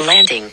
Landing.